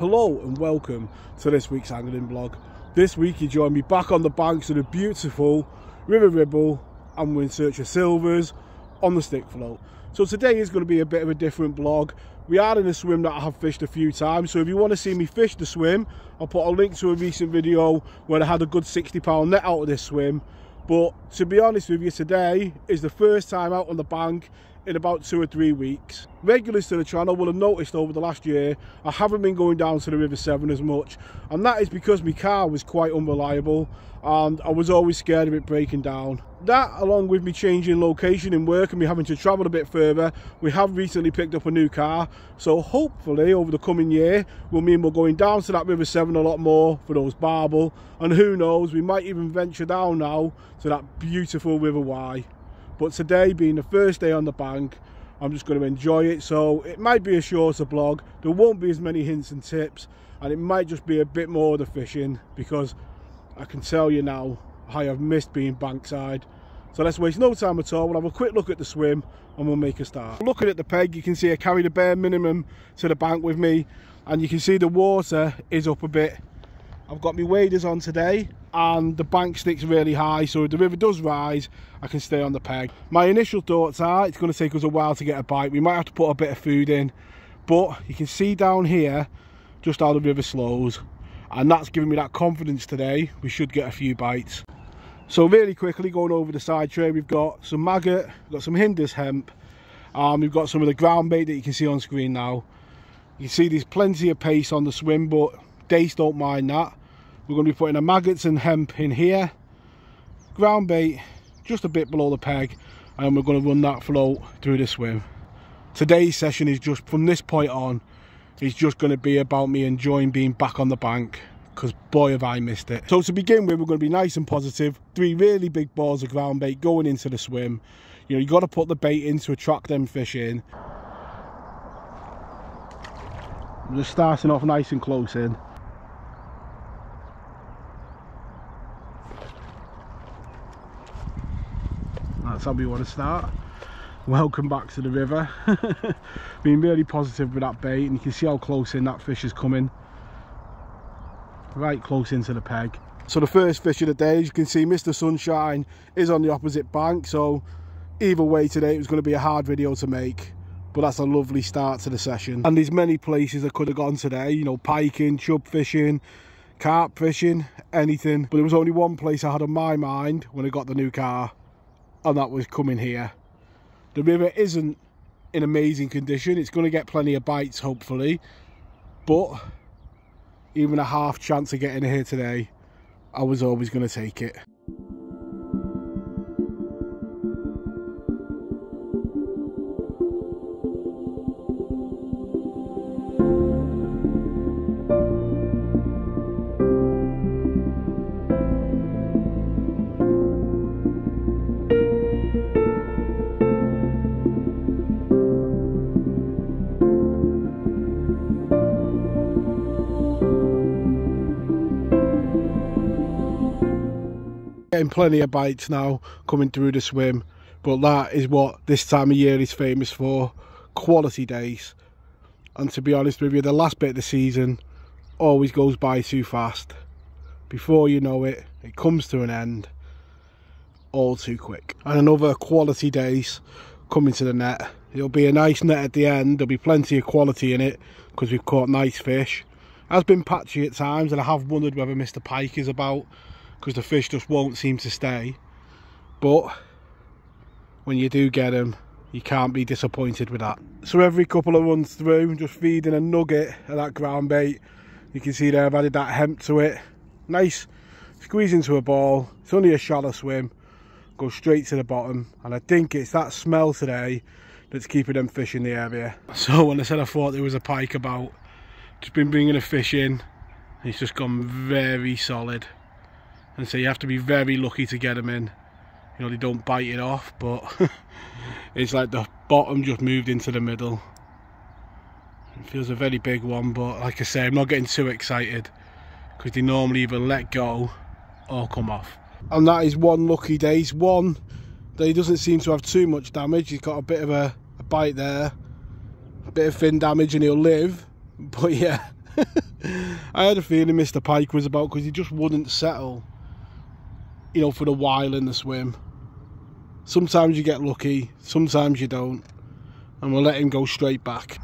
welcome to this week's angling blog. This week you join me back on the banks of the beautiful River Ribble and we're in search of silvers on the stick float. So today is going to be a bit of a different blog. We are in a swim that I have fished a few times, so if you want to see me fish the swim, I'll put a link to a recent video where I had a good 60 pound net out of this swim. But to be honest with you, today is the first time out on the bank in about two or three weeks. Regulars to the channel will have noticed over the last year I haven't been going down to the River Severn as much and that is because my car was quite unreliable and I was always scared of it breaking down. That along with me changing location in work and me having to travel a bit further, we have recently picked up a new car so hopefully over the coming year will mean we're going down to that River Severn a lot more for those barbel and who knows we might even venture down now to that beautiful River Wye. But today being the first day on the bank, I'm just going to enjoy it. So it might be a shorter blog. There won't be as many hints and tips. And it might just be a bit more of the fishing because I can tell you now, how I have missed being bankside. So let's waste no time at all. We'll have a quick look at the swim and we'll make a start. Looking at the peg, you can see I carried a bare minimum to the bank with me. And you can see the water is up a bit. I've got my waders on today and the bank sticks really high so if the river does rise I can stay on the peg. My initial thoughts are it's going to take us a while to get a bite. We might have to put a bit of food in but you can see down here just how the river slows and that's giving me that confidence today we should get a few bites. So really quickly going over the side tray we've got some maggot, we've got some Hinders hemp, um, we've got some of the ground bait that you can see on screen now. You see there's plenty of pace on the swim but dace don't mind that we're going to be putting a maggots and hemp in here ground bait just a bit below the peg and we're going to run that float through the swim today's session is just from this point on it's just going to be about me enjoying being back on the bank because boy have I missed it. So to begin with we're going to be nice and positive. Three really big balls of ground bait going into the swim. You know you got to put the bait in to attract them fish in. I'm just starting off nice and close in. That's how we want to start. Welcome back to the river. Being really positive with that bait and you can see how close in that fish is coming. Right close into the peg. So the first fish of the day as you can see mr sunshine is on the opposite bank so either way today it was going to be a hard video to make but that's a lovely start to the session. And there's many places i could have gone today you know piking chub fishing carp fishing anything but there was only one place i had on my mind when i got the new car and that was coming here. The river isn't in amazing condition. It's going to get plenty of bites, hopefully. But even a half chance of getting here today, I was always going to take it. Getting plenty of bites now coming through the swim but that is what this time of year is famous for quality days. And to be honest with you the last bit of the season always goes by too fast. Before you know it it comes to an end all too quick. And another quality dace coming to the net. It'll be a nice net at the end. There'll be plenty of quality in it because we've caught nice fish. Has been patchy at times and I have wondered whether Mr Pike is about because the fish just won't seem to stay. But when you do get them you can't be disappointed with that. So every couple of runs through just feeding a nugget of that ground bait you can see there I've added that hemp to it. Nice squeeze into a ball it's only a shallow swim go straight to the bottom and I think it's that smell today that's keeping them fish in the area. So when I said I thought there was a pike about just been bringing a fish in it's just gone very solid and so you have to be very lucky to get them in. You know they don't bite it off but it's like the bottom just moved into the middle. It feels a very big one but like I say I'm not getting too excited because they normally either let go or come off. And that is one lucky day. It's one that he doesn't seem to have too much damage. He's got a bit of a, a bite there a bit of fin damage and he'll live. But yeah I had a feeling Mr. Pike was about because he just wouldn't settle, you know, for the while in the swim. Sometimes you get lucky, sometimes you don't. And we'll let him go straight back.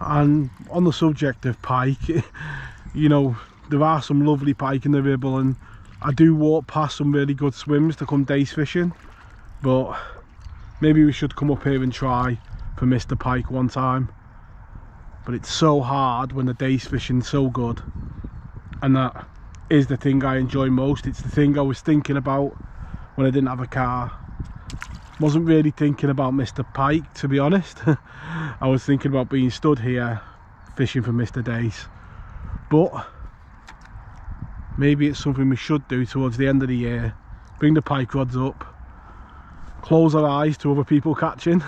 And on the subject of pike, you know, there are some lovely pike in the Ribble and I do walk past some really good swims to come dace fishing. But maybe we should come up here and try for Mr. Pike one time. But it's so hard when the dace fishing's so good. And that is the thing I enjoy most. It's the thing I was thinking about when I didn't have a car. Wasn't really thinking about Mr. Pike, to be honest. I was thinking about being stood here fishing for Mr. Dace. But maybe it's something we should do towards the end of the year. Bring the pike rods up, close our eyes to other people catching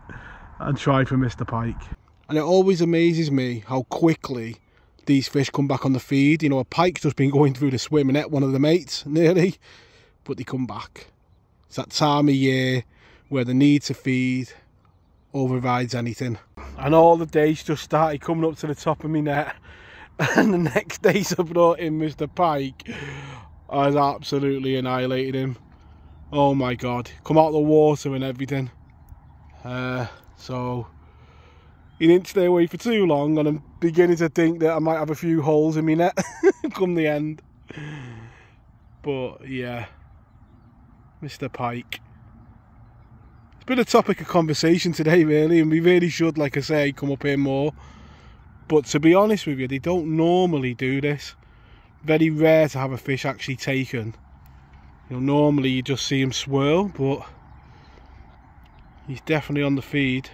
and try for Mr. Pike. And it always amazes me how quickly these fish come back on the feed. You know, a pike's just been going through the swim and ate one of the mates, nearly, but they come back. It's that time of year where the need to feed overrides anything. And all the dace just started coming up to the top of my net. And the next dace I brought in Mr. Pike, I was absolutely annihilated him. Oh my god, come out of the water and everything. Uh, so he didn't stay away for too long and I'm beginning to think that I might have a few holes in my net come the end. But yeah, Mr. Pike. It's been a topic of conversation today really and we really should, like I say, come up here more. But to be honest with you, they don't normally do this. Very rare to have a fish actually taken. You know, normally you just see him swirl, but he's definitely on the feed.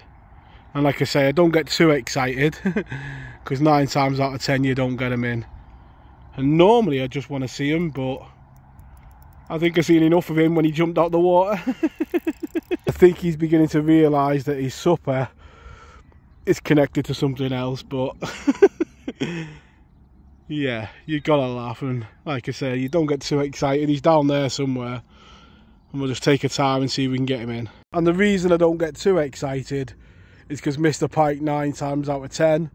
And like I say, I don't get too excited because nine times out of ten you don't get him in. And normally I just want to see him, but I think I've seen enough of him when he jumped out the water. I think he's beginning to realise that his supper is connected to something else, but yeah, you've gotta laugh and like I say, you don't get too excited. He's down there somewhere and we'll just take a time and see if we can get him in. And the reason I don't get too excited is because Mr. Pike nine times out of ten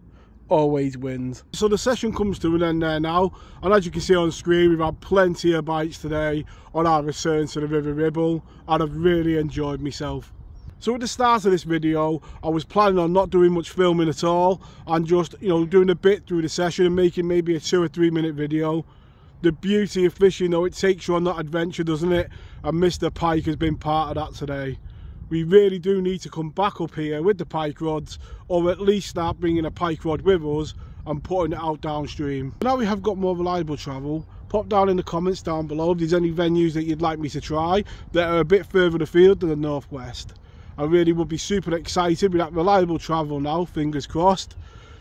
always wins. So the session comes to an end there now and as you can see on screen we've had plenty of bites today on our return to the River Ribble and I've really enjoyed myself. So at the start of this video, I was planning on not doing much filming at all and just, you know, doing a bit through the session and making maybe a two or three minute video. The beauty of fishing though, it takes you on that adventure, doesn't it? And Mr. Pike has been part of that today we really do need to come back up here with the pike rods or at least start bringing a pike rod with us and putting it out downstream. Now we have got more reliable travel, pop down in the comments down below if there's any venues that you'd like me to try that are a bit further afield than the northwest. I really would be super excited with that reliable travel now, fingers crossed,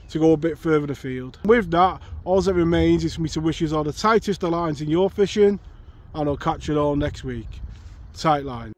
to go a bit further afield. With that, all that remains is for me to wish you all the tightest of lines in your fishing and I'll catch you all next week. Tight lines.